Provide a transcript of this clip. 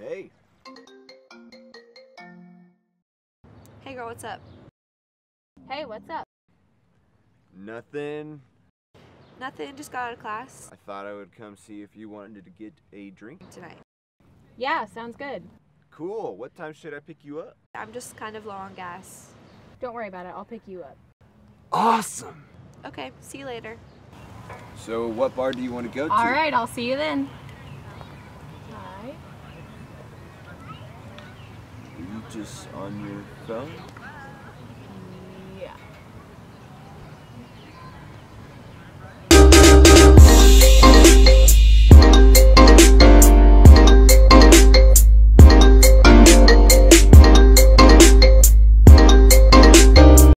Hey. Hey girl, what's up? Hey, what's up? Nothing. Nothing, just got out of class I thought I would come see if you wanted to get a drink. tonight. Yeah, sounds good. Cool. What time should I pick you up? I'm just kind of low on gas. Don't worry about it. I'll pick you up. Awesome. Okay, see you later. So, what bar do you want to go to? All right, I'll see you then. Just on your phone?